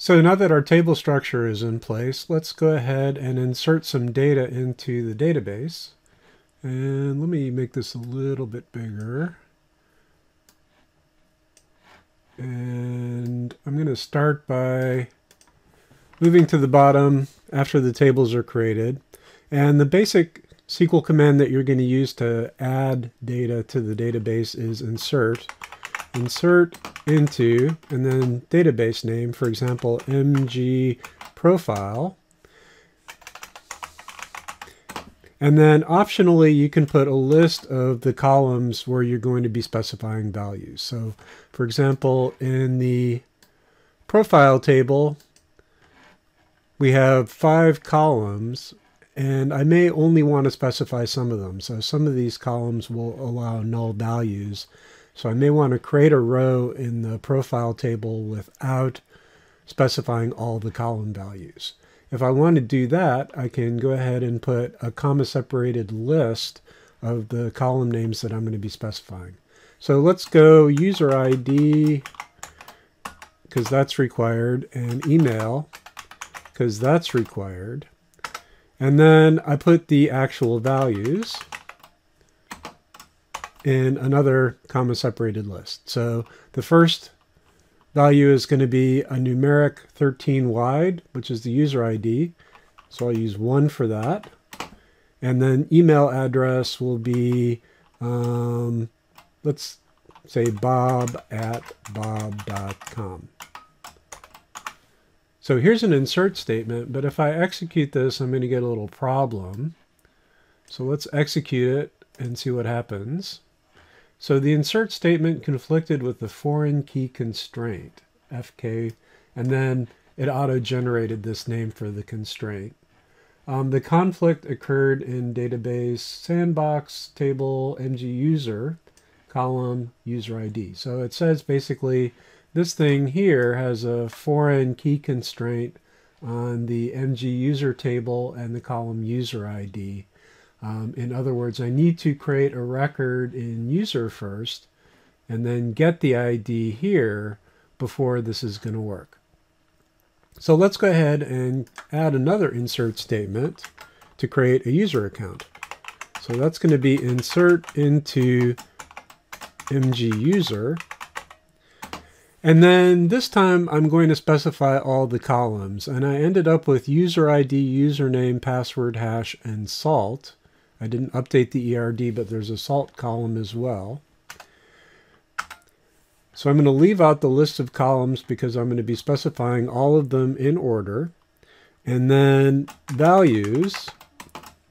So now that our table structure is in place, let's go ahead and insert some data into the database. And let me make this a little bit bigger. And I'm going to start by moving to the bottom after the tables are created. And the basic SQL command that you're going to use to add data to the database is insert. Insert into, and then database name, for example, mg profile. And then optionally, you can put a list of the columns where you're going to be specifying values. So for example, in the profile table, we have five columns and I may only want to specify some of them. So some of these columns will allow null values. So I may want to create a row in the profile table without specifying all the column values. If I want to do that, I can go ahead and put a comma separated list of the column names that I'm going to be specifying. So let's go user ID because that's required and email because that's required. And then I put the actual values in another comma separated list. So the first value is going to be a numeric 13 wide, which is the user ID. So I'll use one for that. And then email address will be, um, let's say bob at bob.com. So here's an insert statement, but if I execute this, I'm going to get a little problem. So let's execute it and see what happens. So the insert statement conflicted with the foreign key constraint, FK, and then it auto-generated this name for the constraint. Um, the conflict occurred in database sandbox table mg user column user ID. So it says basically this thing here has a foreign key constraint on the mg user table and the column user ID. Um, in other words, I need to create a record in user first and then get the ID here before this is going to work. So let's go ahead and add another insert statement to create a user account. So that's going to be insert into mg user. And then this time I'm going to specify all the columns and I ended up with user ID, username, password, hash, and salt. I didn't update the ERD, but there's a salt column as well. So I'm going to leave out the list of columns because I'm going to be specifying all of them in order. And then values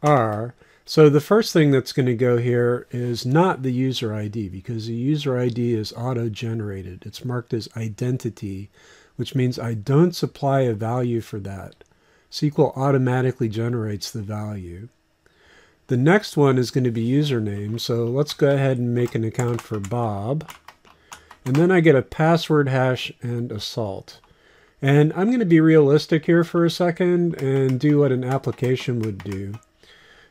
are, so the first thing that's going to go here is not the user ID because the user ID is auto-generated. It's marked as identity, which means I don't supply a value for that. SQL automatically generates the value. The next one is going to be username. So let's go ahead and make an account for Bob. And then I get a password hash and a salt. And I'm going to be realistic here for a second and do what an application would do.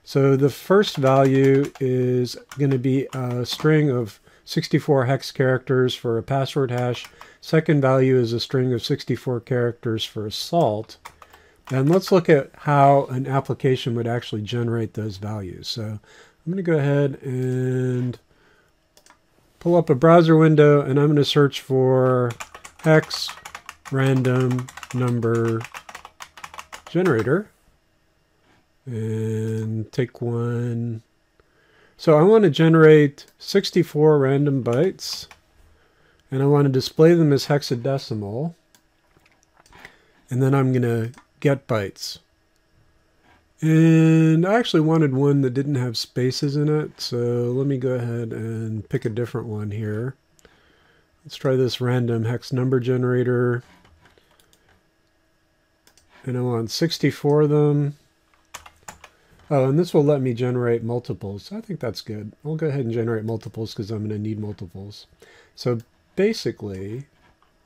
So the first value is going to be a string of 64 hex characters for a password hash. Second value is a string of 64 characters for a salt. And let's look at how an application would actually generate those values. So I'm going to go ahead and pull up a browser window and I'm going to search for hex random number generator and take one. So I want to generate 64 random bytes and I want to display them as hexadecimal and then I'm going to get bytes. And I actually wanted one that didn't have spaces in it, so let me go ahead and pick a different one here. Let's try this random hex number generator. And I want 64 of them. Oh, and this will let me generate multiples. I think that's good. I'll go ahead and generate multiples because I'm going to need multiples. So basically,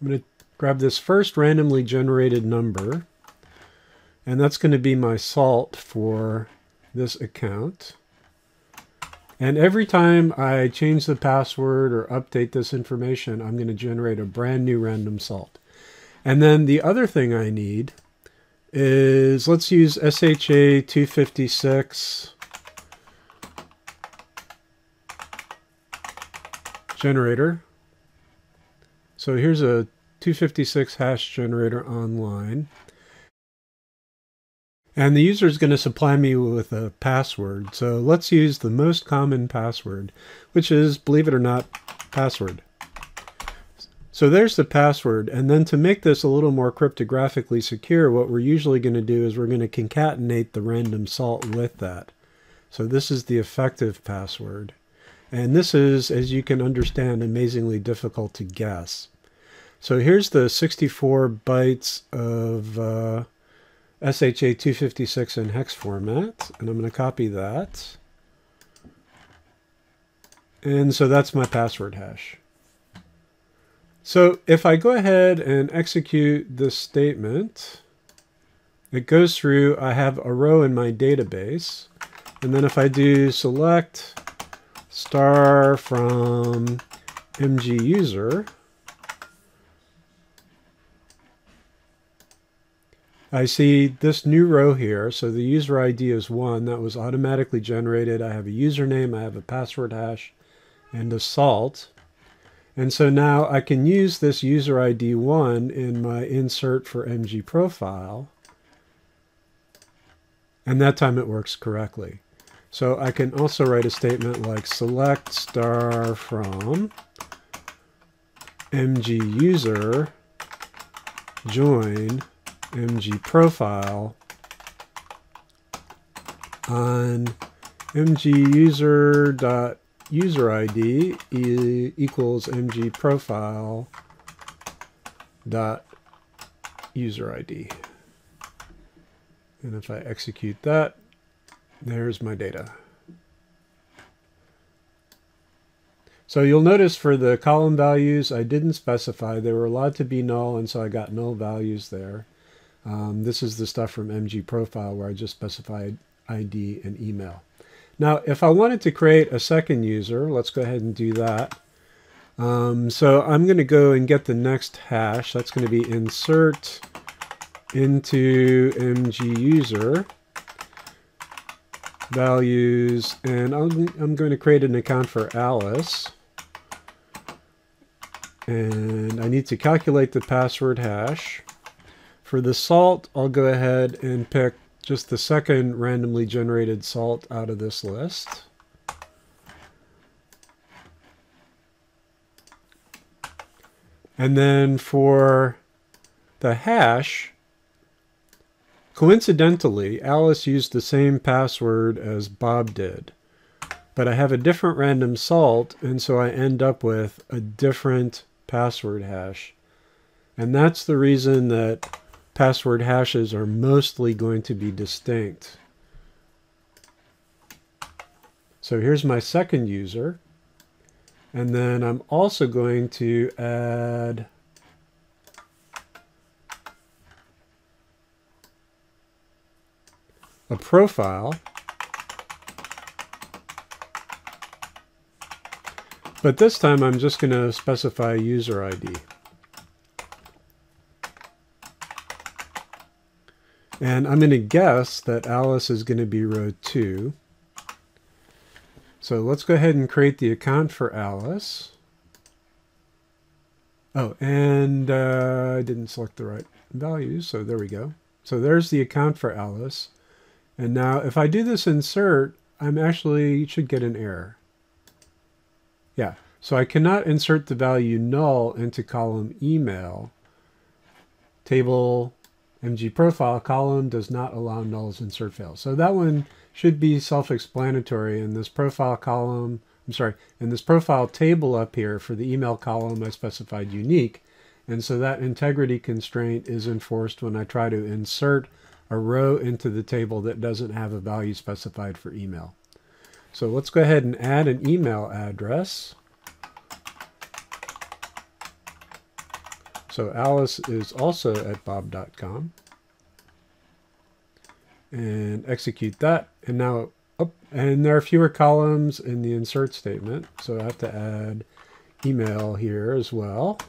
I'm going to grab this first randomly generated number. And that's going to be my salt for this account. And every time I change the password or update this information, I'm going to generate a brand new random salt. And then the other thing I need is let's use SHA 256 generator. So here's a 256 hash generator online. And the user is going to supply me with a password. So let's use the most common password, which is, believe it or not, password. So there's the password. And then to make this a little more cryptographically secure, what we're usually going to do is we're going to concatenate the random salt with that. So this is the effective password. And this is, as you can understand, amazingly difficult to guess. So here's the 64 bytes of uh, SHA 256 in hex format, and I'm going to copy that. And so that's my password hash. So if I go ahead and execute this statement, it goes through, I have a row in my database, and then if I do select star from mg user, I see this new row here. So the user ID is one that was automatically generated. I have a username, I have a password hash, and a salt. And so now I can use this user ID 1 in my insert for MG profile. And that time it works correctly. So I can also write a statement like select star from MG user join MG profile on MG user dot user ID e equals mg profile dot user ID. And if I execute that, there's my data. So you'll notice for the column values, I didn't specify. They were allowed to be null, and so I got null values there. Um, this is the stuff from MG Profile where I just specified ID and email. Now, if I wanted to create a second user, let's go ahead and do that. Um, so I'm going to go and get the next hash. That's going to be insert into mg user values, and I'm, I'm going to create an account for Alice. And I need to calculate the password hash. For the salt, I'll go ahead and pick just the second randomly generated salt out of this list. And then for the hash, coincidentally, Alice used the same password as Bob did. But I have a different random salt, and so I end up with a different password hash. And that's the reason that password hashes are mostly going to be distinct. So here's my second user. And then I'm also going to add a profile. But this time I'm just going to specify user ID. And I'm going to guess that Alice is going to be row 2. So let's go ahead and create the account for Alice. Oh, and uh, I didn't select the right values, so there we go. So there's the account for Alice. And now if I do this insert, I'm actually should get an error. Yeah, so I cannot insert the value null into column email. Table MG profile column does not allow nulls insert fails. So that one should be self-explanatory in this profile column. I'm sorry, in this profile table up here for the email column, I specified unique. And so that integrity constraint is enforced when I try to insert a row into the table that doesn't have a value specified for email. So let's go ahead and add an email address. So Alice is also at bob.com. And execute that. And now, oh, and there are fewer columns in the insert statement. So I have to add email here as well.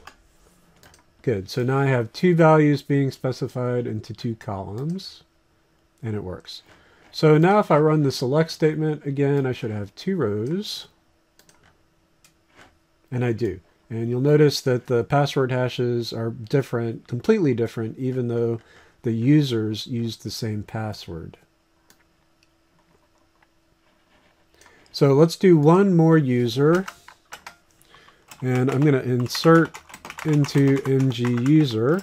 Good. So now I have two values being specified into two columns, and it works. So now if I run the select statement again, I should have two rows, and I do. And you'll notice that the password hashes are different, completely different, even though the users use the same password. So let's do one more user. And I'm going to insert into mg user.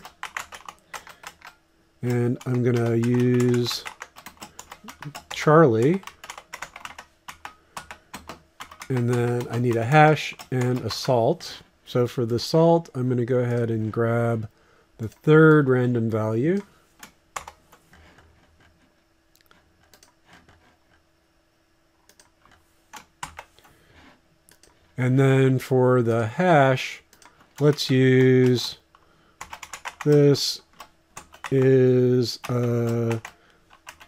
And I'm going to use Charlie. And then I need a hash and a salt. So for the salt, I'm going to go ahead and grab the third random value. And then for the hash, let's use this is a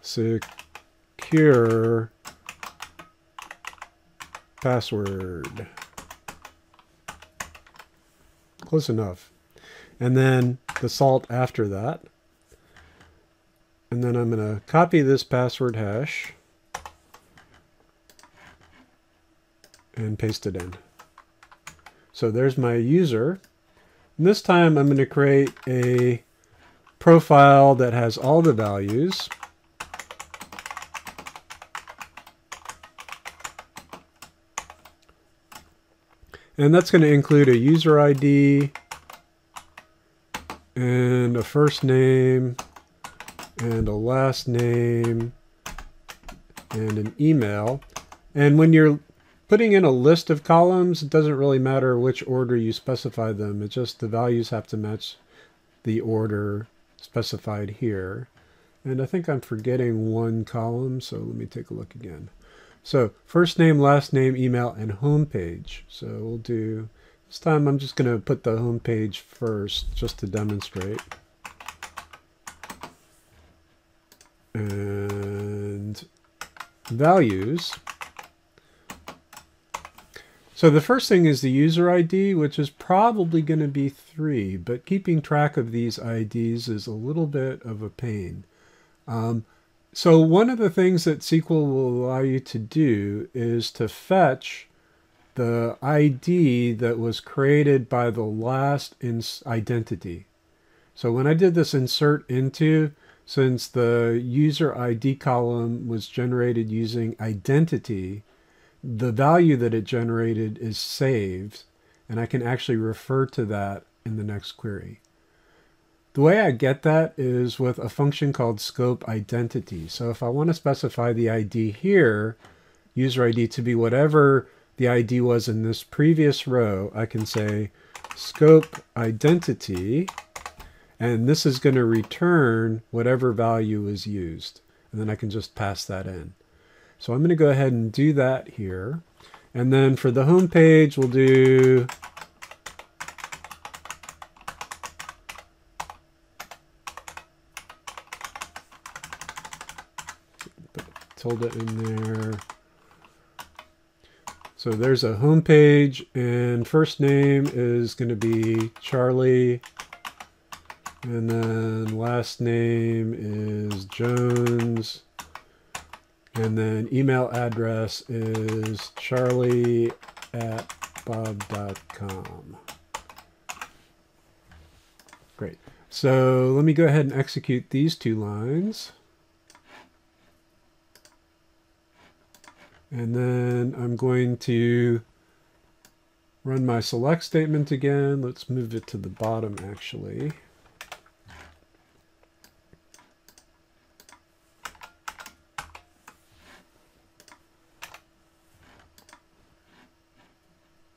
secure password. Close enough. And then the salt after that. And then I'm going to copy this password hash and paste it in. So there's my user. And this time I'm going to create a profile that has all the values. And that's going to include a user ID and a first name and a last name and an email. And when you're putting in a list of columns, it doesn't really matter which order you specify them. It's just the values have to match the order specified here. And I think I'm forgetting one column, so let me take a look again. So first name, last name, email, and home page. So we'll do, this time I'm just going to put the home page first just to demonstrate. And values. So the first thing is the user ID, which is probably going to be 3, but keeping track of these IDs is a little bit of a pain. Um, so one of the things that SQL will allow you to do is to fetch the ID that was created by the last identity. So when I did this insert into, since the user ID column was generated using identity, the value that it generated is saved, and I can actually refer to that in the next query. The way I get that is with a function called scope identity. So if I want to specify the ID here, user ID to be whatever the ID was in this previous row, I can say scope identity, and this is going to return whatever value is used. And then I can just pass that in. So I'm going to go ahead and do that here. And then for the home page, we'll do tilde in there. So there's a home page and first name is going to be Charlie and then last name is Jones and then email address is charlie at bob.com. Great. So let me go ahead and execute these two lines. And then I'm going to run my select statement again. Let's move it to the bottom actually.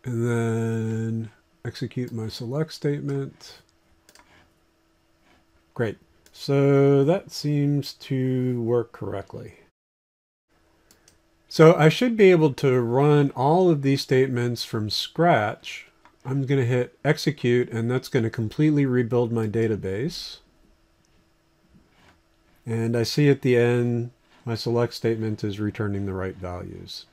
And then execute my select statement. Great. So that seems to work correctly. So I should be able to run all of these statements from scratch. I'm going to hit execute and that's going to completely rebuild my database. And I see at the end my select statement is returning the right values.